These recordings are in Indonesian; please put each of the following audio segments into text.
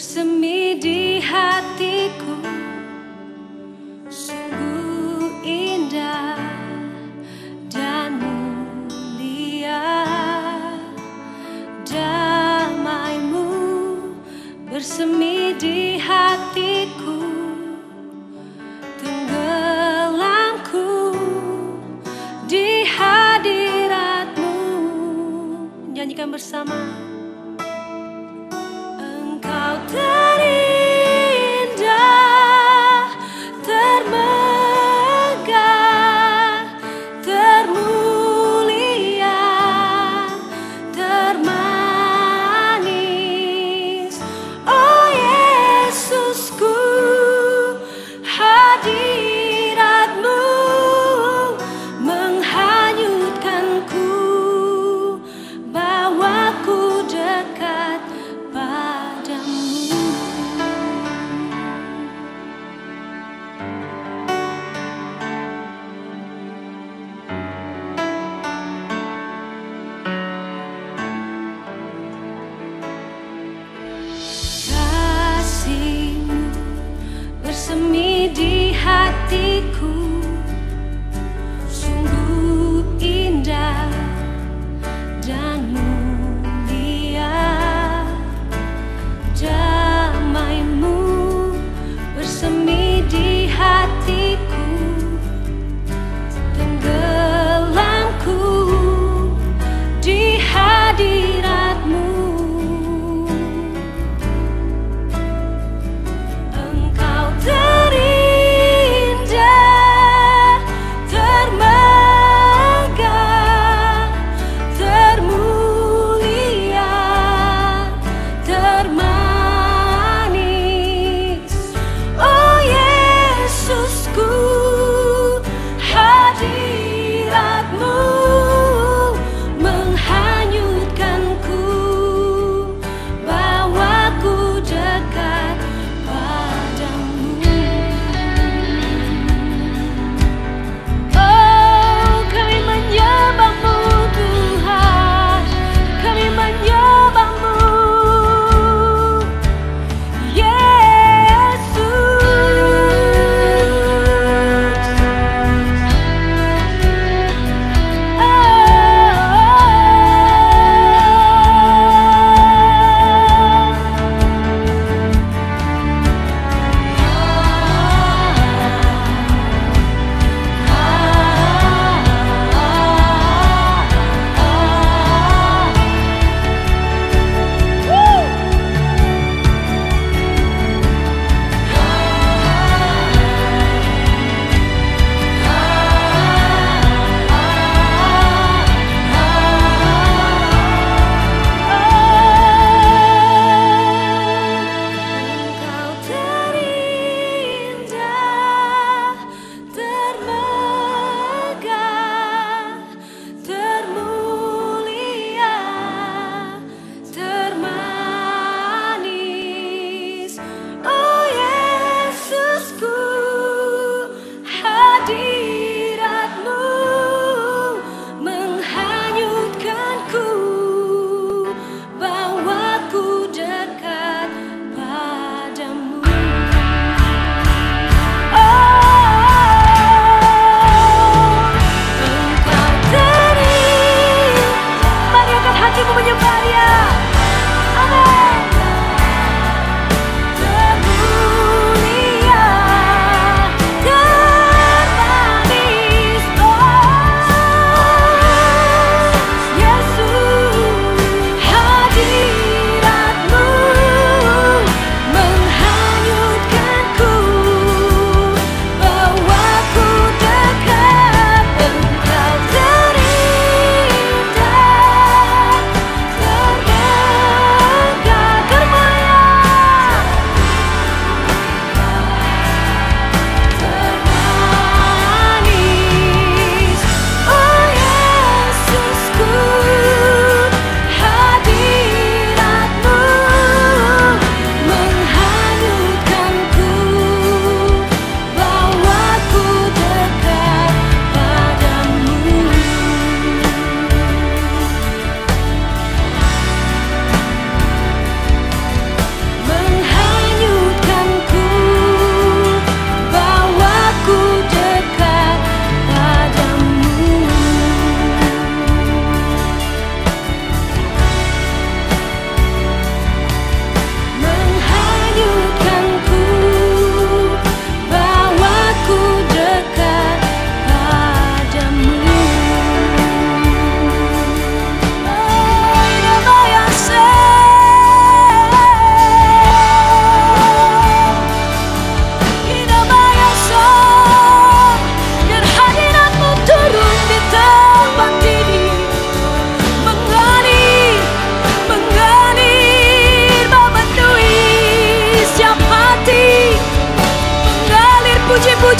bersemi di hatiku. Sungguh indah dan mulia. Damaimu bersemi di hatiku. Tenggelamku di hadiratmu. Nyanyikan bersama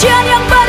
这样吧